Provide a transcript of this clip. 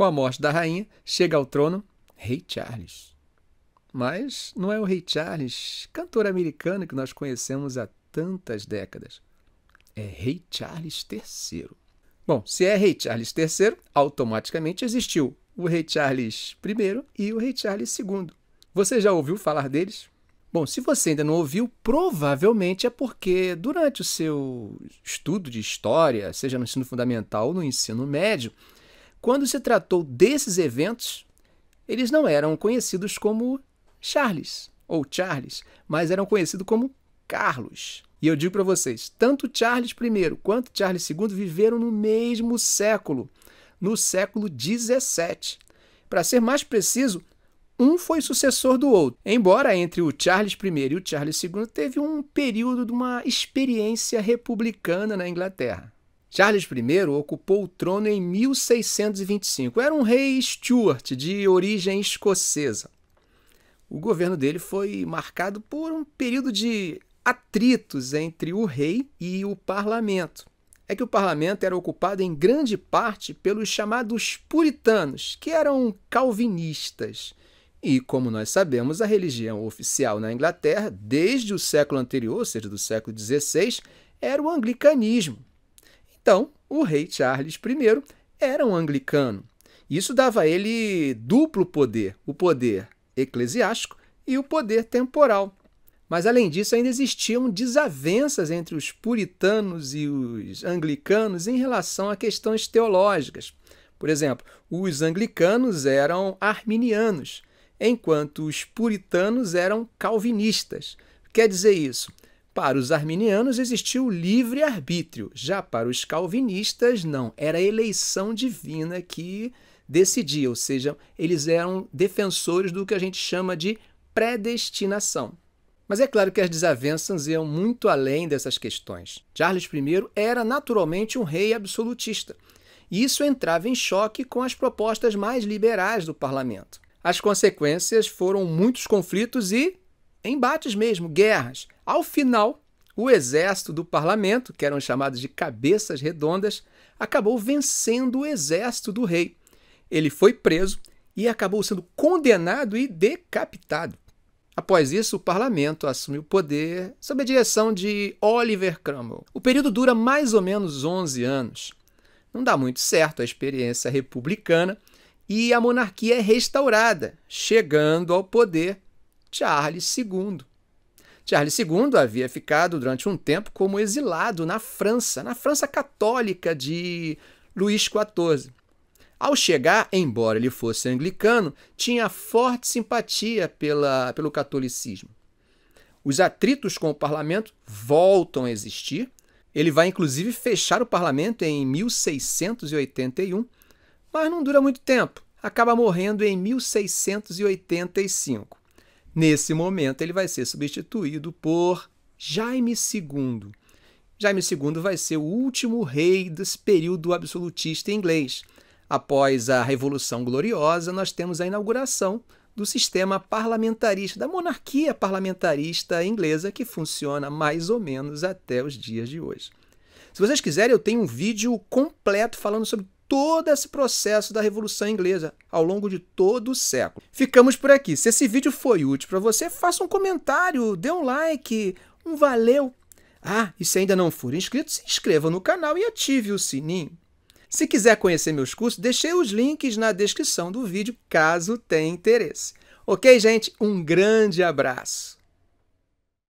Com a morte da rainha, chega ao trono Rei Charles. Mas não é o Rei Charles, cantor americano que nós conhecemos há tantas décadas. É Rei Charles III. Bom, se é Rei Charles III, automaticamente existiu o Rei Charles I e o Rei Charles II. Você já ouviu falar deles? Bom, se você ainda não ouviu, provavelmente é porque durante o seu estudo de história, seja no ensino fundamental ou no ensino médio, quando se tratou desses eventos, eles não eram conhecidos como Charles ou Charles, mas eram conhecidos como Carlos. E eu digo para vocês, tanto Charles I quanto Charles II viveram no mesmo século, no século 17. Para ser mais preciso, um foi sucessor do outro. Embora entre o Charles I e o Charles II teve um período de uma experiência republicana na Inglaterra. Charles I ocupou o trono em 1625. Era um rei Stuart de origem escocesa. O governo dele foi marcado por um período de atritos entre o rei e o parlamento. É que o parlamento era ocupado em grande parte pelos chamados puritanos, que eram calvinistas. E, como nós sabemos, a religião oficial na Inglaterra, desde o século anterior, ou seja, do século XVI, era o anglicanismo. Então, o rei Charles I era um anglicano. Isso dava a ele duplo poder: o poder eclesiástico e o poder temporal. Mas, além disso, ainda existiam desavenças entre os puritanos e os anglicanos em relação a questões teológicas. Por exemplo, os anglicanos eram arminianos, enquanto os puritanos eram calvinistas. Quer dizer isso? Para os arminianos existia o livre-arbítrio, já para os calvinistas, não. Era a eleição divina que decidia, ou seja, eles eram defensores do que a gente chama de predestinação. Mas é claro que as desavenças iam muito além dessas questões. Charles I era naturalmente um rei absolutista, e isso entrava em choque com as propostas mais liberais do parlamento. As consequências foram muitos conflitos e embates mesmo, guerras. Ao final, o exército do parlamento, que eram chamados de cabeças redondas, acabou vencendo o exército do rei. Ele foi preso e acabou sendo condenado e decapitado. Após isso, o parlamento assume o poder sob a direção de Oliver Cromwell. O período dura mais ou menos 11 anos. Não dá muito certo a experiência republicana e a monarquia é restaurada, chegando ao poder Charles II. Charles II havia ficado durante um tempo como exilado na França, na França católica de Luís XIV. Ao chegar, embora ele fosse anglicano, tinha forte simpatia pela, pelo catolicismo. Os atritos com o parlamento voltam a existir. Ele vai inclusive fechar o parlamento em 1681, mas não dura muito tempo. Acaba morrendo em 1685. Nesse momento, ele vai ser substituído por Jaime II. Jaime II vai ser o último rei desse período absolutista inglês. Após a Revolução Gloriosa, nós temos a inauguração do sistema parlamentarista, da monarquia parlamentarista inglesa, que funciona mais ou menos até os dias de hoje. Se vocês quiserem, eu tenho um vídeo completo falando sobre todo esse processo da Revolução Inglesa ao longo de todo o século. Ficamos por aqui. Se esse vídeo foi útil para você, faça um comentário, dê um like, um valeu. Ah, e se ainda não for inscrito, se inscreva no canal e ative o sininho. Se quiser conhecer meus cursos, deixei os links na descrição do vídeo, caso tenha interesse. Ok, gente? Um grande abraço!